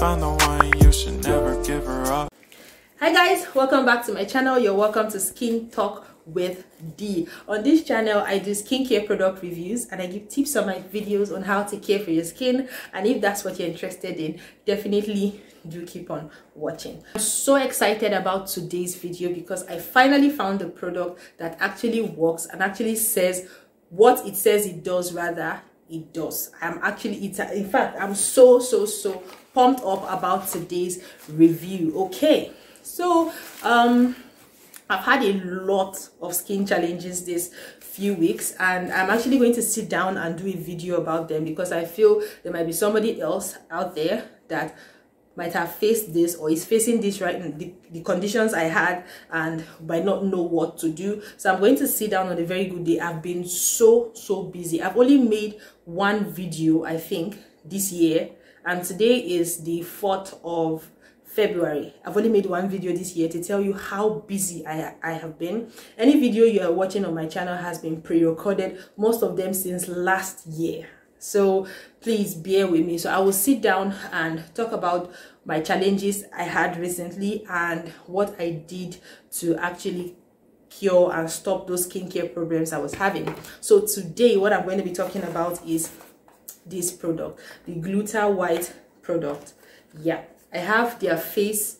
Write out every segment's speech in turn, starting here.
found the one, you should never give her up. Hi guys, welcome back to my channel. You're welcome to Skin Talk with Dee. On this channel, I do skincare product reviews and I give tips on my videos on how to care for your skin. And if that's what you're interested in, definitely do keep on watching. I'm so excited about today's video because I finally found a product that actually works and actually says what it says it does rather it does. I'm actually it's in fact i'm so so so pumped up about today's review okay? So um i've had a lot of skin challenges this few weeks and i'm actually going to sit down and do a video about them because i feel there might be somebody else out there that might have faced this or is facing this right the, the conditions i had and might not know what to do so i'm going to sit down on a very good day i've been so so busy i've only made one video i think this year and today is the 4th of February. I've only made one video this year to tell you how busy I, I have been. Any video you are watching on my channel has been pre-recorded, most of them since last year. So please bear with me. So I will sit down and talk about my challenges I had recently and what I did to actually cure and stop those skincare problems I was having. So today what I'm going to be talking about is this product, the Gluta White product. Yeah, I have their face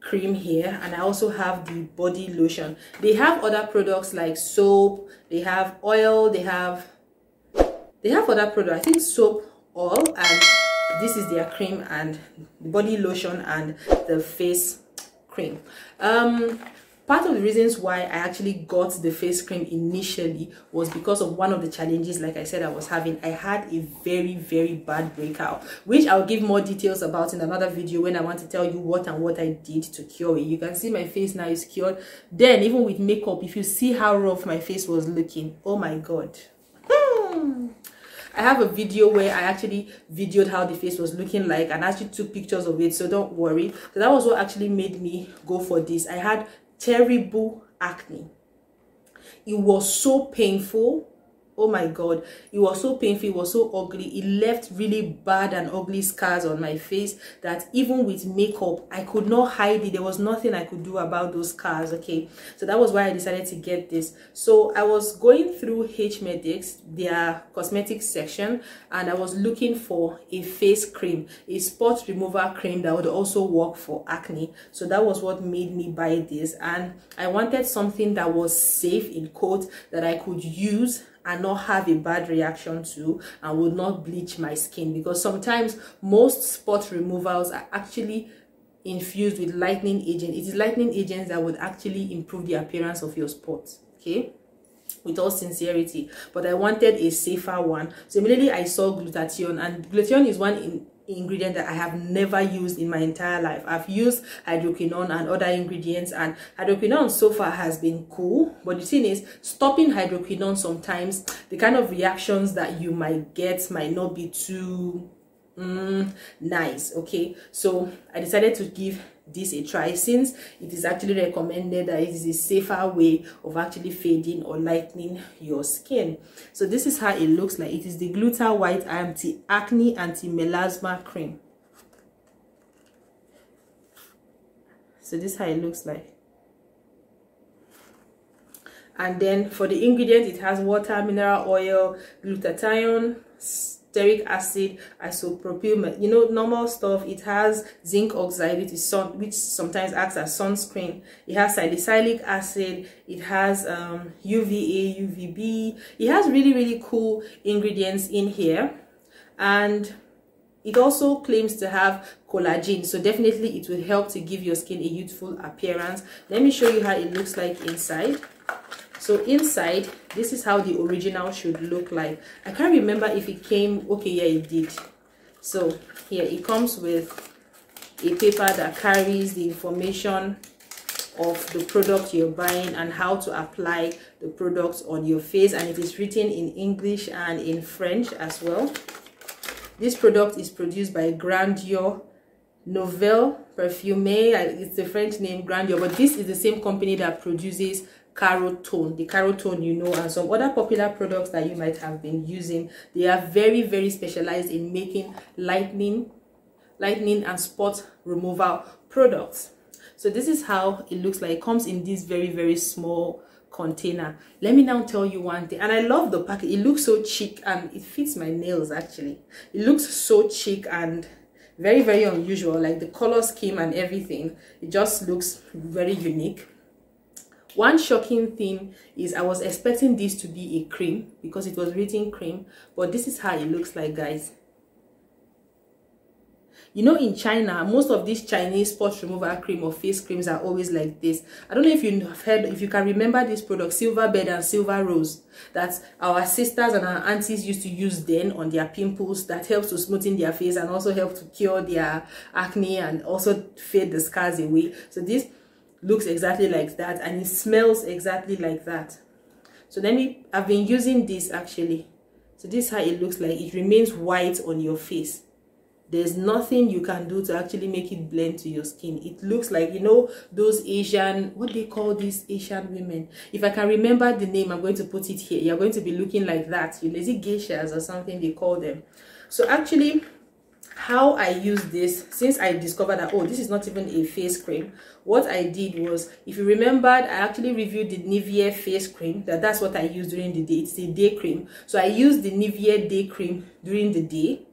cream here and I also have the body lotion. They have other products like soap, they have oil, they have they have other products. I think soap, oil and this is their cream and body lotion and the face cream. Um part of the reasons why I actually got the face cream initially was because of one of the challenges like I said I was having I had a very very bad breakout which I'll give more details about in another video when I want to tell you what and what I did to cure it you can see my face now is cured then even with makeup if you see how rough my face was looking oh my god I have a video where I actually videoed how the face was looking like and actually took pictures of it so don't worry. So that was what actually made me go for this. I had terrible acne. It was so painful oh my god it was so painful it was so ugly. It left really bad and ugly scars on my face that even with makeup i could not hide it. There was nothing i could do about those scars okay? So that was why i decided to get this. So i was going through H-Medix their cosmetics section and i was looking for a face cream a spot remover cream that would also work for acne. So that was what made me buy this. And i wanted something that was safe in quote that i could use and not have a bad reaction to and would not bleach my skin. Because sometimes most spot removals are actually infused with lightening agent. It is lightening agents that would actually improve the appearance of your spots okay? With all sincerity. But i wanted a safer one. So immediately i saw glutathione and glutathione is one in ingredient that I have never used in my entire life. I've used hydroquinone and other ingredients and hydroquinone so far has been cool. But the thing is, stopping hydroquinone sometimes, the kind of reactions that you might get might not be too mm, nice. Okay, so I decided to give this a try since it is actually recommended that it is a safer way of actually fading or lightening your skin. So this is how it looks like. It is the gluta white anti-acne anti-melasma cream. So this is how it looks like. And then for the ingredient it has water mineral oil glutathione stearic acid isopropyl you know normal stuff it has zinc oxide which is sun which sometimes acts as sunscreen. It has salicylic acid it has um, uva uvb it has really really cool ingredients in here. And it also claims to have collagen so definitely it will help to give your skin a youthful appearance. Let me show you how it looks like inside so inside this is how the original should look like. I can't remember if it came okay yeah it did. So here it comes with a paper that carries the information of the product you're buying and how to apply the product on your face. And it is written in english and in french as well. This product is produced by grandeur nouvelle perfume it's the french name grandeur but this is the same company that produces Carotone, the Carotone you know, and some other popular products that you might have been using. They are very, very specialized in making lightning, lightning and spot removal products. So this is how it looks like. It comes in this very very small container. Let me now tell you one thing. And i love the package it looks so chic and it fits my nails actually. It looks so chic and very very unusual. Like the color scheme and everything it just looks very unique one shocking thing is i was expecting this to be a cream because it was written cream but this is how it looks like guys. You know in china most of these chinese spot removal cream or face creams are always like this. I don't know if you have heard if you can remember this product silver bed and silver rose that our sisters and our aunties used to use then on their pimples that helps to smoothen their face and also help to cure their acne and also fade the scars away. So this looks exactly like that and it smells exactly like that. So let me i've been using this actually. So this is how it looks like. It remains white on your face. There's nothing you can do to actually make it blend to your skin. It looks like you know those asian what they call these asian women? If i can remember the name i'm going to put it here. You're going to be looking like that. You know is it geishas or something they call them? So actually how i use this since i discovered that oh this is not even a face cream. What i did was if you remembered i actually reviewed the nivea face cream that that's what i use during the day. It's a day cream. So i use the nivea day cream during the day.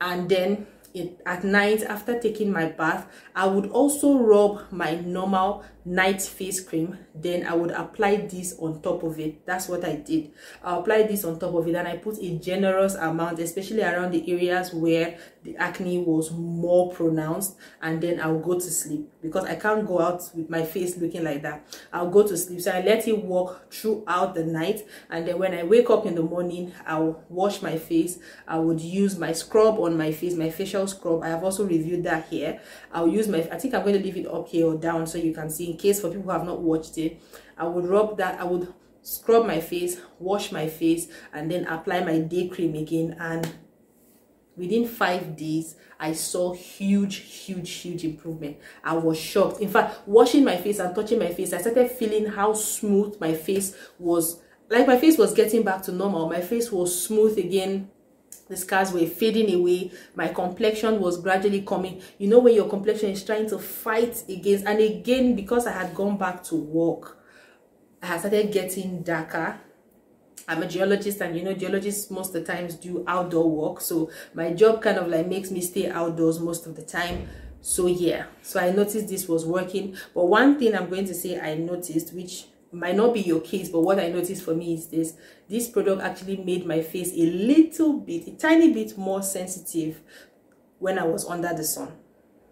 And then it, at night after taking my bath i would also rub my normal night face cream then i would apply this on top of it. That's what i did. I applied this on top of it and i put a generous amount especially around the areas where the acne was more pronounced and then i'll go to sleep. Because i can't go out with my face looking like that. I'll go to sleep. So i let it work throughout the night and then when i wake up in the morning i'll wash my face. I would use my scrub on my face my facial scrub. I have also reviewed that here. I'll use my i think i'm going to leave it up here or down so you can see in case for people who have not watched it i would rub that i would scrub my face wash my face and then apply my day cream again. And within five days i saw huge huge huge improvement. I was shocked. In fact washing my face and touching my face i started feeling how smooth my face was. Like my face was getting back to normal. My face was smooth again the scars were fading away. My complexion was gradually coming. You know when your complexion is trying to fight against and again because i had gone back to work i had started getting darker. I'm a geologist and you know geologists most of the times do outdoor work. So my job kind of like makes me stay outdoors most of the time. So yeah. So i noticed this was working. But one thing i'm going to say i noticed which might not be your case but what i noticed for me is this. This product actually made my face a little bit a tiny bit more sensitive when i was under the sun.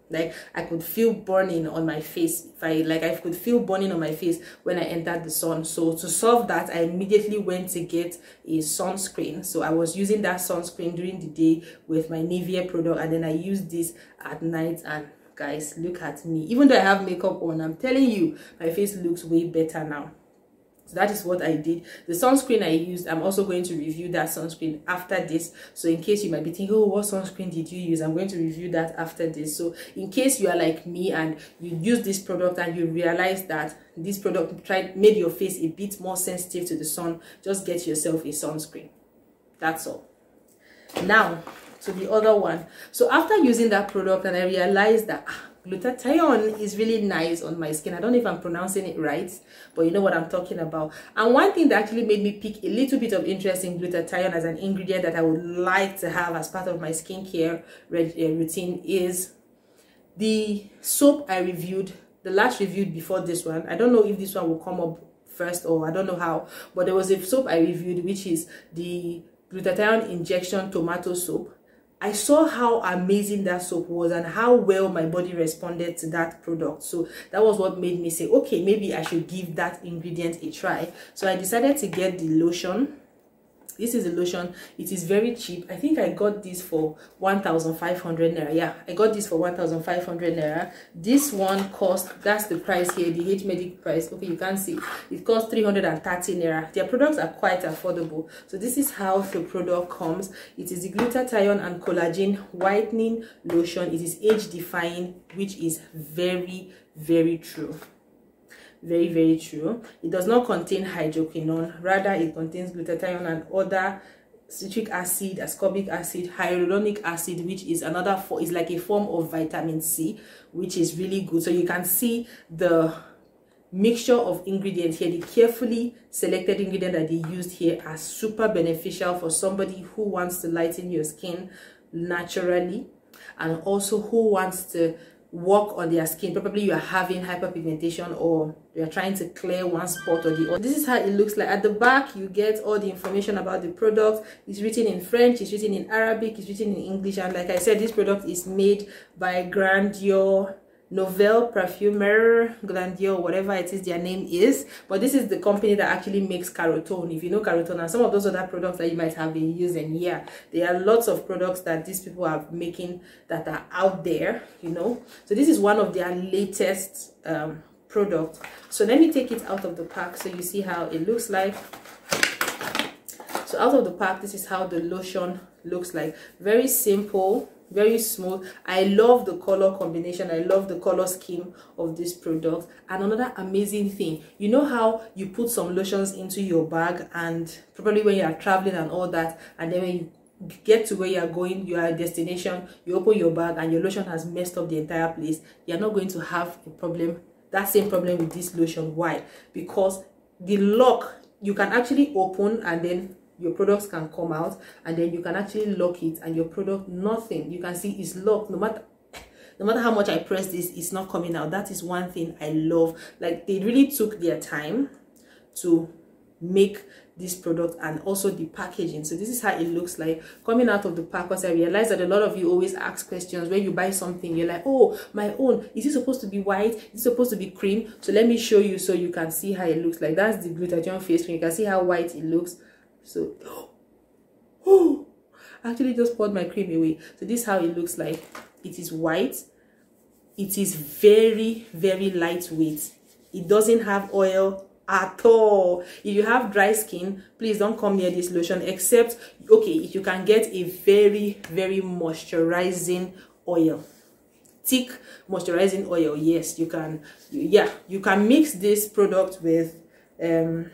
Like i could feel burning on my face. If i like i could feel burning on my face when i entered the sun. So to solve that i immediately went to get a sunscreen. So i was using that sunscreen during the day with my nivea product and then i used this at night and guys look at me. Even though i have makeup on i'm telling you my face looks way better now. So that is what i did. The sunscreen i used i'm also going to review that sunscreen after this. So in case you might be thinking oh what sunscreen did you use? I'm going to review that after this. So in case you are like me and you use this product and you realize that this product tried made your face a bit more sensitive to the sun just get yourself a sunscreen. That's all. Now to the other one. So after using that product and i realized that ah, glutathione is really nice on my skin. I don't know if i'm pronouncing it right but you know what i'm talking about. And one thing that actually made me pick a little bit of interest in glutathione as an ingredient that i would like to have as part of my skincare uh, routine is the soap i reviewed the last reviewed before this one. I don't know if this one will come up first or i don't know how but there was a soap i reviewed which is the glutathione injection tomato soap I saw how amazing that soap was and how well my body responded to that product. So that was what made me say, okay, maybe I should give that ingredient a try. So I decided to get the lotion this is a lotion. It is very cheap. I think i got this for 1500 naira. Yeah i got this for 1500 naira. This one cost that's the price here the h medic price. Okay you can see. It costs 330 naira. Their products are quite affordable. So this is how the product comes. It is the glutathione and collagen whitening lotion. It is age defying which is very very true very very true. It does not contain hydroquinone. Rather it contains glutathione and other citric acid ascorbic acid hyaluronic acid which is another for is like a form of vitamin c which is really good. So you can see the mixture of ingredients here. The carefully selected ingredient that they used here are super beneficial for somebody who wants to lighten your skin naturally and also who wants to work on their skin. Probably you are having hyperpigmentation or you're trying to clear one spot or the other. This is how it looks like. At the back you get all the information about the product. It's written in french it's written in arabic it's written in english. And like i said this product is made by grandeur Nouvelle Perfumer Glandier, whatever it is their name is. But this is the company that actually makes Carotone. If you know Carotone and some of those other products that you might have been using, yeah, there are lots of products that these people are making that are out there, you know. So this is one of their latest um, products. So let me take it out of the pack so you see how it looks like. So out of the pack, this is how the lotion looks like. Very simple very smooth. I love the color combination. I love the color scheme of this product. And another amazing thing you know how you put some lotions into your bag and probably when you are traveling and all that and then when you get to where you are going your destination you open your bag and your lotion has messed up the entire place you're not going to have a problem that same problem with this lotion. Why? Because the lock you can actually open and then your products can come out and then you can actually lock it and your product nothing you can see is locked. No matter no matter how much i press this it's not coming out. That is one thing i love. Like they really took their time to make this product and also the packaging. So this is how it looks like. Coming out of the pack because i realized that a lot of you always ask questions. When you buy something you're like oh my own. Is it supposed to be white? Is it supposed to be cream? So let me show you so you can see how it looks like. That's the glutathione face cream. You can see how white it looks so oh I actually just poured my cream away. So this is how it looks like. It is white. It is very very lightweight. It doesn't have oil at all. If you have dry skin please don't come near this lotion except okay if you can get a very very moisturizing oil. Thick moisturizing oil yes you can yeah you can mix this product with um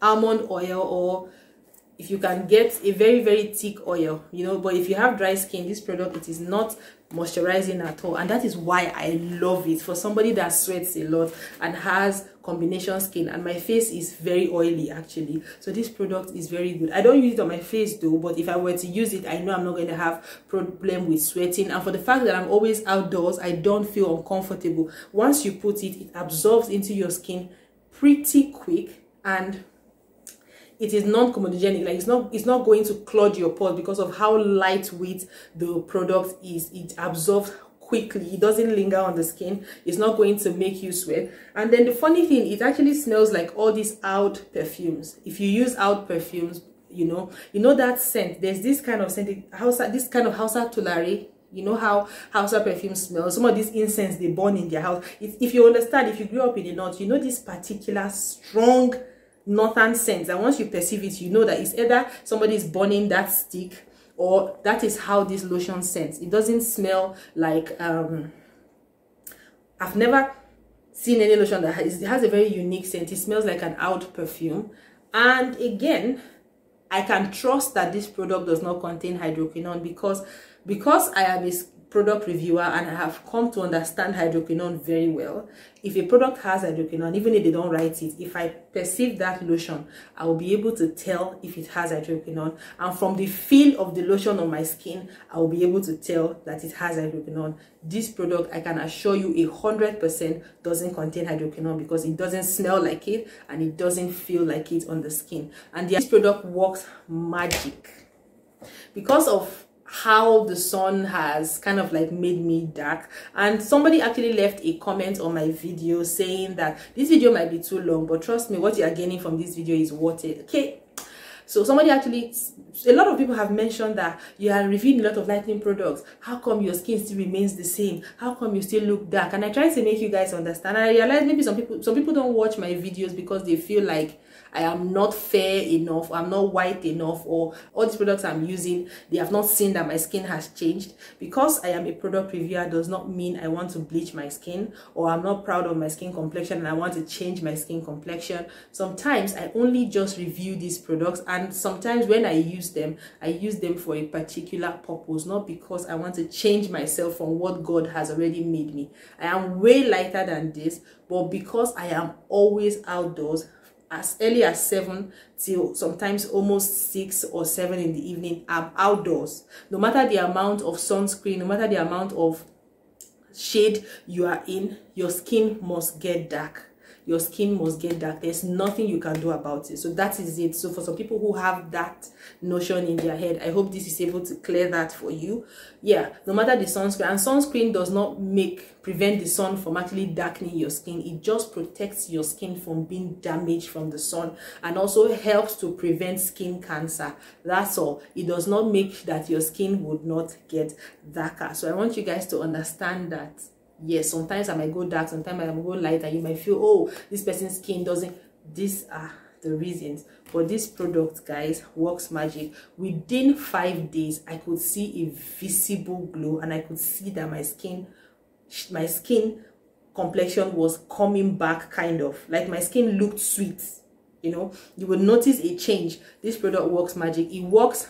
almond oil or if you can get a very very thick oil you know but if you have dry skin this product it is not moisturizing at all. And that is why i love it. For somebody that sweats a lot and has combination skin and my face is very oily actually. So this product is very good. I don't use it on my face though but if i were to use it i know i'm not going to have problem with sweating. And for the fact that i'm always outdoors i don't feel uncomfortable. Once you put it it absorbs into your skin pretty quick and it is non-comedogenic like it's not it's not going to clog your pores because of how lightweight the product is. It absorbs quickly. It doesn't linger on the skin. It's not going to make you sweat. And then the funny thing it actually smells like all these oud perfumes. If you use oud perfumes you know you know that scent. There's this kind of scent this kind of house tulare. You know how house perfume smells some of these incense they burn in their house. If, if you understand if you grew up in the north you know this particular strong northern sense. And once you perceive it you know that it's either somebody is burning that stick or that is how this lotion scents. It doesn't smell like um i've never seen any lotion that has, has a very unique scent. It smells like an oud perfume. And again i can trust that this product does not contain hydroquinone because because i am a product reviewer and I have come to understand hydroquinone very well. If a product has hydroquinone, even if they don't write it, if I perceive that lotion, I will be able to tell if it has hydroquinone. And from the feel of the lotion on my skin, I will be able to tell that it has hydroquinone. This product, I can assure you a hundred percent doesn't contain hydroquinone because it doesn't smell like it and it doesn't feel like it on the skin. And this product works magic. Because of how the sun has kind of like made me dark. And somebody actually left a comment on my video saying that this video might be too long but trust me what you are gaining from this video is worth it okay? So somebody actually a lot of people have mentioned that you are reviewing a lot of lightning products. How come your skin still remains the same? How come you still look dark? And i try to make you guys understand. And i realize maybe some people some people don't watch my videos because they feel like I am not fair enough, I'm not white enough, or all these products I'm using, they have not seen that my skin has changed. Because I am a product reviewer does not mean I want to bleach my skin or I'm not proud of my skin complexion and I want to change my skin complexion. Sometimes I only just review these products and sometimes when I use them, I use them for a particular purpose, not because I want to change myself from what God has already made me. I am way lighter than this, but because I am always outdoors, as early as 7 till sometimes almost 6 or 7 in the evening i'm outdoors. No matter the amount of sunscreen no matter the amount of shade you are in your skin must get dark your skin must get dark. There's nothing you can do about it. So that is it. So for some people who have that notion in their head i hope this is able to clear that for you. Yeah no matter the sunscreen and sunscreen does not make prevent the sun from actually darkening your skin. It just protects your skin from being damaged from the sun and also helps to prevent skin cancer. That's all. It does not make that your skin would not get darker. So i want you guys to understand that yes sometimes i might go dark sometimes i might go light and you might feel oh this person's skin doesn't these are the reasons. But this product guys works magic. Within five days i could see a visible glow and i could see that my skin my skin complexion was coming back kind of. Like my skin looked sweet you know? You will notice a change. This product works magic. It works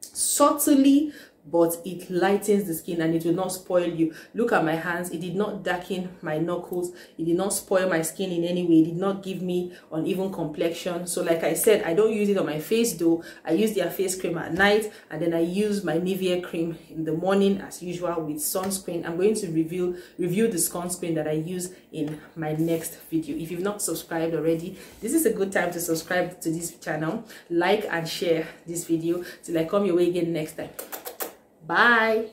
subtly but it lightens the skin and it will not spoil you. Look at my hands. It did not darken my knuckles. It did not spoil my skin in any way. It did not give me uneven complexion. So like i said i don't use it on my face though. I use their face cream at night and then i use my nivea cream in the morning as usual with sunscreen. I'm going to review review the sunscreen that i use in my next video. If you've not subscribed already this is a good time to subscribe to this channel. Like and share this video till i come your way again next time Bye.